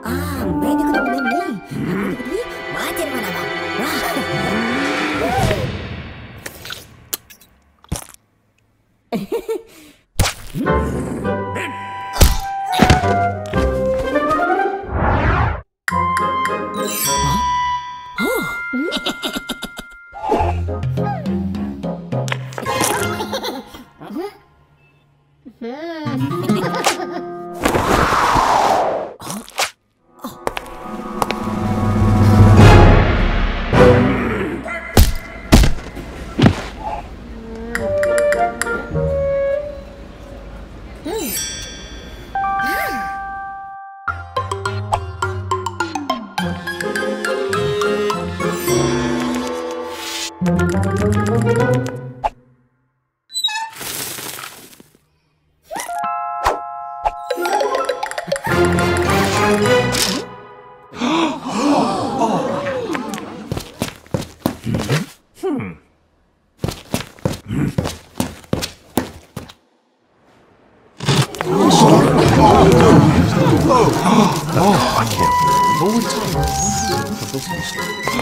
Ah, main dia kena benda ni. Apa dia beli? Macam mana, bang? Wah. しました。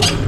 you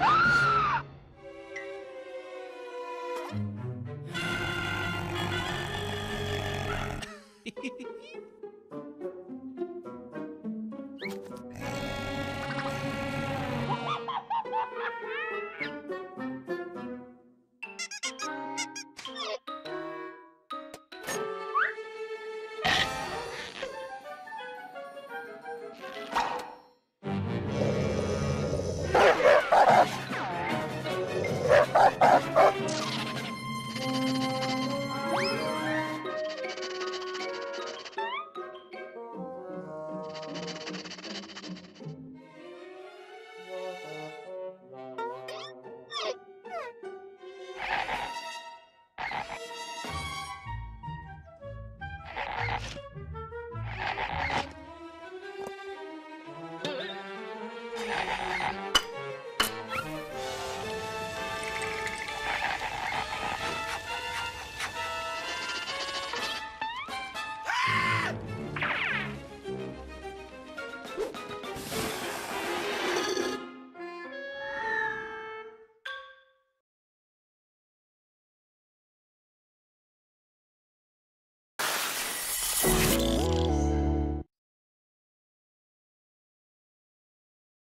Ah!